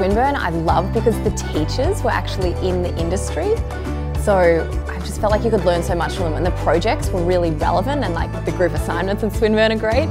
Swinburne I loved because the teachers were actually in the industry. So I just felt like you could learn so much from them and the projects were really relevant and like the group assignments in Swinburne are great.